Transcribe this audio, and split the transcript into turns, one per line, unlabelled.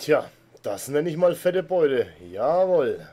Tja, das nenne ich mal fette Beute. Jawohl.